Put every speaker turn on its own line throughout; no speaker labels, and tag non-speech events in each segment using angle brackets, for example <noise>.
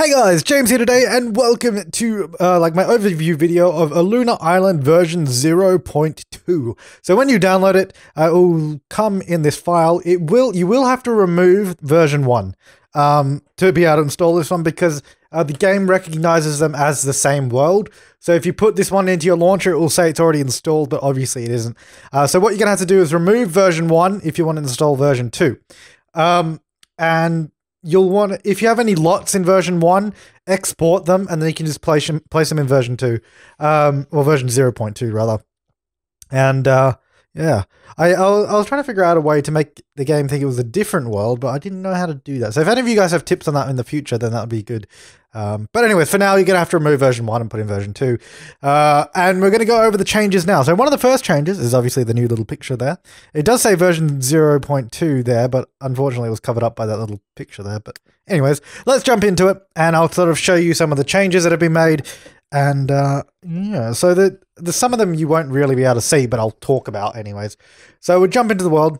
Hey guys, James here today, and welcome to uh, like my overview video of a Aluna Island version 0.2. So when you download it, uh, it will come in this file. It will you will have to remove version one um, to be able to install this one because uh, the game recognizes them as the same world. So if you put this one into your launcher, it will say it's already installed, but obviously it isn't. Uh, so what you're gonna have to do is remove version one if you want to install version two. Um, and you'll want if you have any lots in version one, export them, and then you can just place them place them in version two, um, or version zero point two rather. And uh, yeah, I, I was, I was trying to figure out a way to make the game think it was a different world, but I didn't know how to do that. So if any of you guys have tips on that in the future, then that would be good. Um, but anyway, for now, you're to have to remove version 1 and put in version 2. Uh, and we're going to go over the changes now. So one of the first changes is obviously the new little picture there. It does say version 0.2 there, but unfortunately it was covered up by that little picture there. But anyways, let's jump into it, and I'll sort of show you some of the changes that have been made. And uh, yeah, so the, the some of them you won't really be able to see, but I'll talk about anyways. So we'll jump into the world.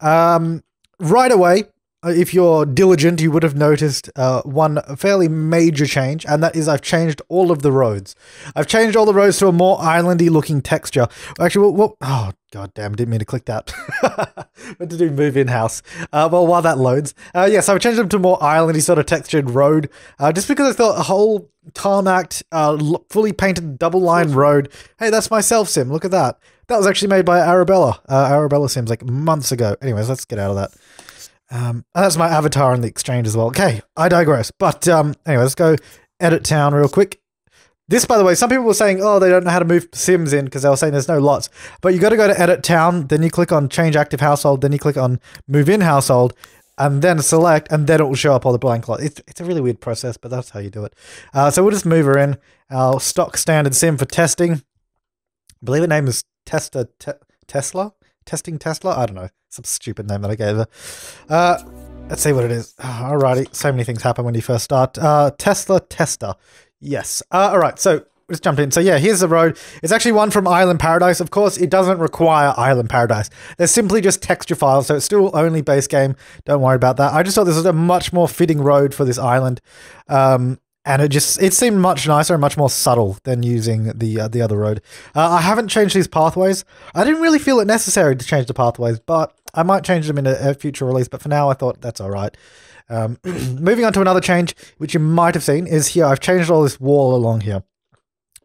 Um, right away, if you're diligent, you would have noticed uh, one fairly major change, and that is I've changed all of the roads. I've changed all the roads to a more islandy looking texture. Actually, what oh, god damn, didn't mean to click that. <laughs> Meant to do move in house. Uh, well, while that loads, uh, yes, yeah, so I've changed them to more islandy sort of textured road, uh, just because I thought a whole tarmac, uh, fully painted double line road. Hey, that's my self sim. Look at that. That was actually made by Arabella. Uh, Arabella Sims like months ago. Anyways, let's get out of that. Um, that's my avatar in the exchange as well. Okay, I digress. But um, anyway, let's go edit town real quick. This, by the way, some people were saying, oh, they don't know how to move Sims in because they were saying there's no lots. But you got to go to edit town, then you click on change active household, then you click on move in household, and then select, and then it will show up all the blank lots. It's, it's a really weird process, but that's how you do it. Uh, so we'll just move her in. Our stock standard sim for testing. I believe the name is Testa te Tesla? Testing Tesla? I don't know. Some stupid name that I gave her. Uh, let's see what it is. Alrighty. So many things happen when you first start. Uh, Tesla Tester. Yes. Uh, alright. So let's jump in. So yeah, here's the road. It's actually one from Island Paradise. Of course, it doesn't require Island Paradise. They're simply just texture files, so it's still only base game. Don't worry about that. I just thought this was a much more fitting road for this island. Um, and it just it seemed much nicer and much more subtle than using the uh, the other road. Uh, I haven't changed these pathways. I didn't really feel it necessary to change the pathways, but I might change them in a, a future release. But for now, I thought that's all right. Um, <clears throat> moving on to another change, which you might have seen, is here. I've changed all this wall along here.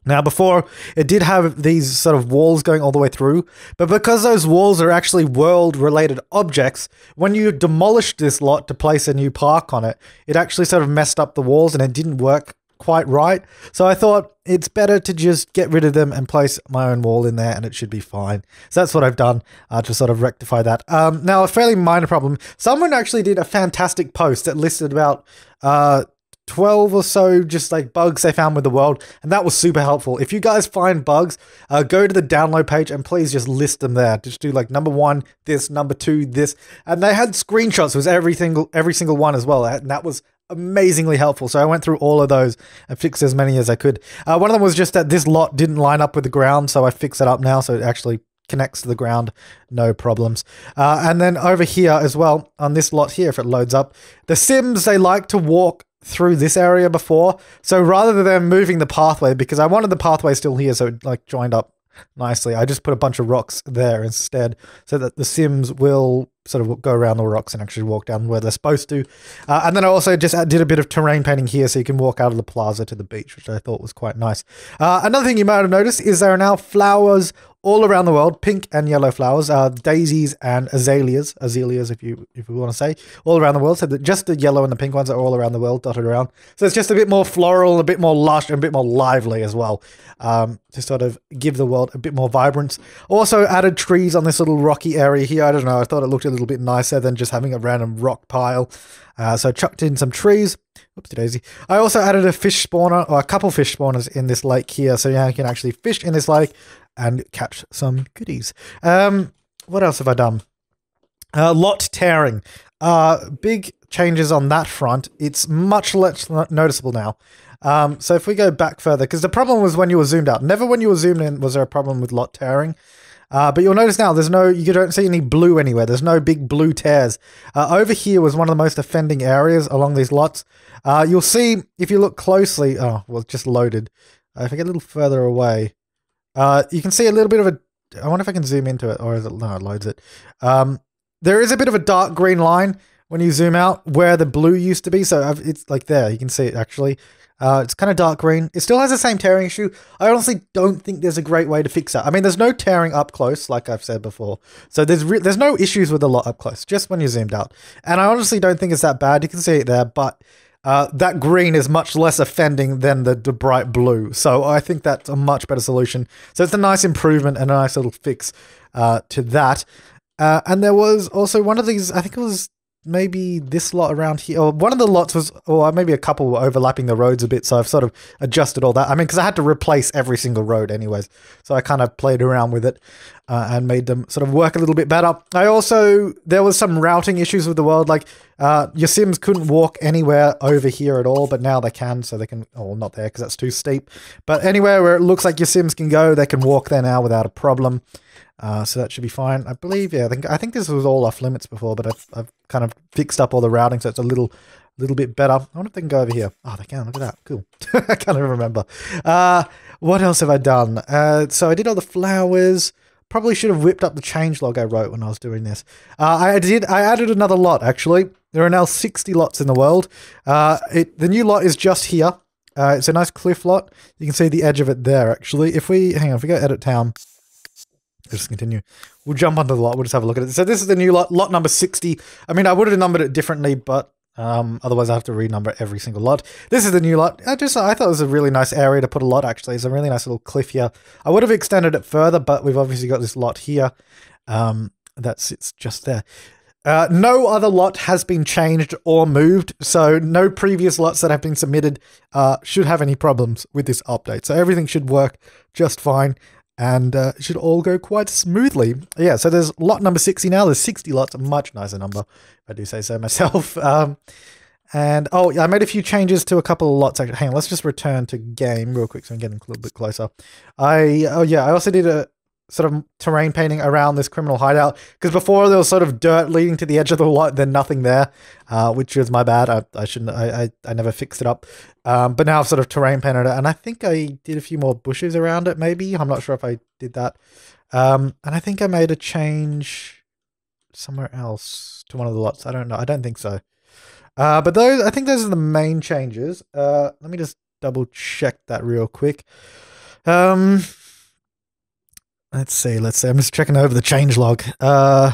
Now, before it did have these sort of walls going all the way through, but because those walls are actually world related objects, when you demolished this lot to place a new park on it, it actually sort of messed up the walls and it didn't work quite right. So I thought it's better to just get rid of them and place my own wall in there and it should be fine. So that's what I've done uh, to sort of rectify that. Um, now, a fairly minor problem. Someone actually did a fantastic post that listed about uh, 12 or so just like bugs they found with the world and that was super helpful. If you guys find bugs uh, go to the download page and please just list them there. Just do like number one this number two this. And they had screenshots with every single every single one as well and that was amazingly helpful. So i went through all of those and fixed as many as i could. Uh, one of them was just that this lot didn't line up with the ground so i fixed it up now so it actually connects to the ground, no problems. Uh, and then over here as well, on this lot here, if it loads up, the Sims, they like to walk through this area before. So rather than moving the pathway, because I wanted the pathway still here, so it like joined up nicely, I just put a bunch of rocks there instead, so that the Sims will sort of go around the rocks and actually walk down where they're supposed to. Uh, and then I also just did a bit of terrain painting here, so you can walk out of the plaza to the beach, which I thought was quite nice. Uh, another thing you might have noticed is there are now flowers all around the world, pink and yellow flowers, uh, daisies and azaleas, azaleas if you if you want to say, all around the world. So just the yellow and the pink ones are all around the world, dotted around. So it's just a bit more floral, a bit more lush, and a bit more lively as well, um, to sort of give the world a bit more vibrance. Also added trees on this little rocky area here. I don't know. I thought it looked a little bit nicer than just having a random rock pile. Uh, so chucked in some trees. Oopsie daisy. I also added a fish spawner or a couple fish spawners in this lake here, so yeah, you can actually fish in this lake and catch some goodies. Um, what else have I done? Uh, lot tearing. Uh, big changes on that front. It's much less noticeable now. Um, so if we go back further, because the problem was when you were zoomed out. Never when you were zoomed in was there a problem with lot tearing. Uh, but you'll notice now there's no, you don't see any blue anywhere. There's no big blue tears. Uh, over here was one of the most offending areas along these lots. Uh, you'll see if you look closely. Oh, well, just loaded. Uh, if I get a little further away, uh, you can see a little bit of a. I wonder if I can zoom into it, or is it no? It loads it. Um, there is a bit of a dark green line when you zoom out where the blue used to be. So I've, it's like there. You can see it actually. Uh, it's kind of dark green. It still has the same tearing issue. I honestly don't think there's a great way to fix that. I mean, there's no tearing up close, like I've said before. So there's there's no issues with the lot up close, just when you zoomed out. And I honestly don't think it's that bad. You can see it there, but uh, that green is much less offending than the, the bright blue. So I think that's a much better solution. So it's a nice improvement and a nice little fix uh, to that. Uh, and there was also one of these, I think it was maybe this lot around here, or one of the lots was, or maybe a couple were overlapping the roads a bit. So I've sort of adjusted all that. I mean, because I had to replace every single road, anyways. So I kind of played around with it uh, and made them sort of work a little bit better. I also, there was some routing issues with the world. Like uh, your Sims couldn't walk anywhere over here at all, but now they can. So they can, oh, not there because that's too steep. But anywhere where it looks like your Sims can go, they can walk there now without a problem. Uh, so that should be fine. I believe, yeah, I think I think this was all off limits before, but I've, I've kind of fixed up all the routing, so it's a little little bit better. I wonder if they can go over here. Oh, they can. Look at that. Cool. <laughs> I can't even remember. Uh, what else have I done? Uh, so I did all the flowers. Probably should have whipped up the change log I wrote when I was doing this. Uh, I did. I added another lot actually. There are now 60 lots in the world. Uh, it, the new lot is just here. Uh, it's a nice cliff lot. You can see the edge of it there actually. If we hang on, if we go edit town just continue. We'll jump onto the lot. We'll just have a look at it. So this is the new lot, lot number 60. I mean, I would have numbered it differently, but um, otherwise I have to renumber every single lot. This is the new lot. I just I thought it was a really nice area to put a lot, actually. It's a really nice little cliff here. I would have extended it further, but we've obviously got this lot here um, that sits just there. Uh, no other lot has been changed or moved, so no previous lots that have been submitted uh, should have any problems with this update. So everything should work just fine and uh, it should all go quite smoothly. Yeah, so there's lot number 60 now. There's 60 lots, a much nicer number, if I do say so myself. <laughs> Um, and, oh, yeah, I made a few changes to a couple of lots. Actually, hang on, let's just return to game real quick so I'm getting a little bit closer. I, oh yeah, I also did a, sort of terrain painting around this criminal hideout because before there was sort of dirt leading to the edge of the lot, then nothing there, uh, which was my bad. I, I shouldn't. I, I, I never fixed it up. Um, but now I've sort of terrain painted it, and I think I did a few more bushes around it. Maybe I'm not sure if I did that. Um, and I think I made a change somewhere else to one of the lots. I don't know. I don't think so. Uh, but those, I think those are the main changes. Uh, let me just double check that real quick. Um, Let's see. Let's see. I'm just checking over the change log. Uh,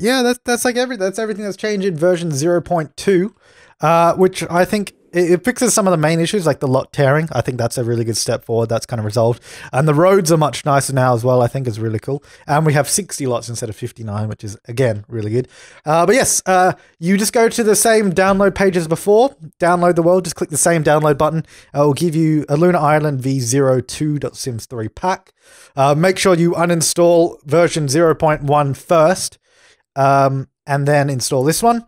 yeah, that's that's like every that's everything that's changed in version 0.2, uh, which I think it, fixes some of the main issues like the lot tearing. I think that's a really good step forward. That's kind of resolved. And the roads are much nicer now as well. I think is really cool. And we have 60 lots instead of 59, which is again really good. Uh, but yes, uh, you just go to the same download page as before. Download the world. Just click the same download button. Uh, it will give you a Aluna Island v02.sims 3 pack. Uh, make sure you uninstall version 0.1 first, um, and then install this one.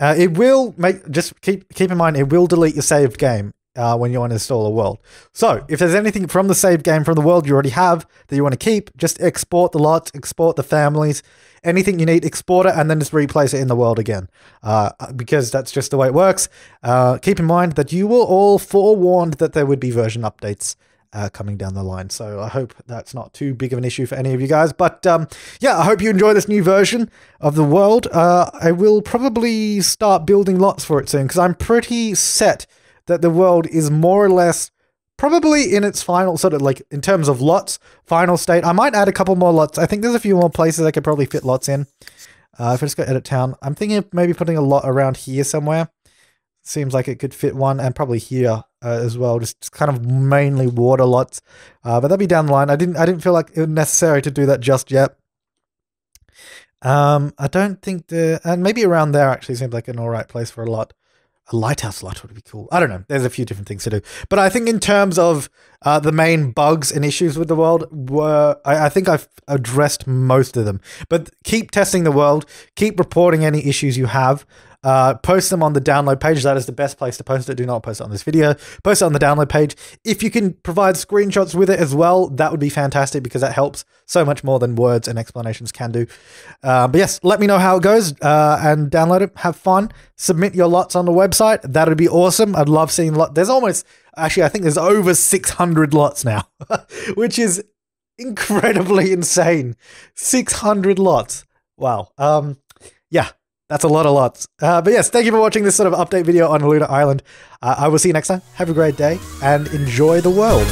Uh, it will make just keep keep in mind it will delete your saved game uh, when you uninstall to a world. So if there's anything from the saved game from the world you already have that you want to keep, just export the lots, export the families, anything you need, export it, and then just replace it in the world again. Uh, because that's just the way it works. Uh, keep in mind that you were all forewarned that there would be version updates uh, coming down the line. So I hope that's not too big of an issue for any of you guys. But um, yeah, I hope you enjoy this new version of the world. Uh, I will probably start building lots for it soon because I'm pretty set that the world is more or less probably in its final sort of like in terms of lots final state. I might add a couple more lots. I think there's a few more places I could probably fit lots in. Uh, if I just go edit town, I'm thinking of maybe putting a lot around here somewhere. Seems like it could fit one and probably here uh, as well. Just kind of mainly water lots, uh, but that'd be down the line. I didn't I didn't feel like it was necessary to do that just yet. Um, I don't think the and maybe around there actually seems like an all right place for a lot. A lighthouse lot would be cool. I don't know. There's a few different things to do, but I think in terms of uh, the main bugs and issues with the world, were I, I think I've addressed most of them. But keep testing the world. Keep reporting any issues you have. Uh, post them on the download page. That is the best place to post it. Do not post it on this video. Post it on the download page. If you can provide screenshots with it as well, that would be fantastic because that helps so much more than words and explanations can do. Uh, but yes, let me know how it goes uh, and download it. Have fun. Submit your lots on the website. That would be awesome. I'd love seeing lot. There's almost actually I think there's over 600 lots now, <laughs> which is incredibly <laughs> insane. 600 lots. Wow. Um, yeah, that's a lot of lots. Uh, but yes, thank you for watching this sort of update video on Aluna Island. Uh, I will see you next time. Have a great day and enjoy the world.